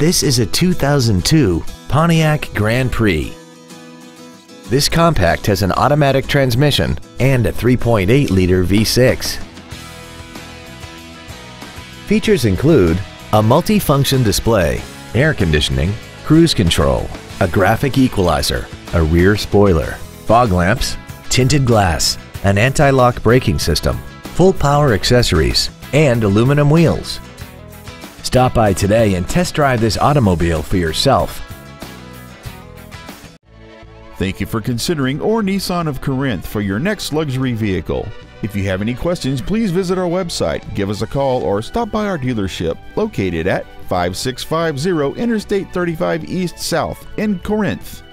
This is a 2002 Pontiac Grand Prix. This compact has an automatic transmission and a 3.8-liter V6. Features include a multi-function display, air conditioning, cruise control, a graphic equalizer, a rear spoiler, fog lamps, tinted glass, an anti-lock braking system, full power accessories, and aluminum wheels. Stop by today and test drive this automobile for yourself. Thank you for considering Orr Nissan of Corinth for your next luxury vehicle. If you have any questions, please visit our website, give us a call, or stop by our dealership located at 5650 Interstate 35 East South in Corinth.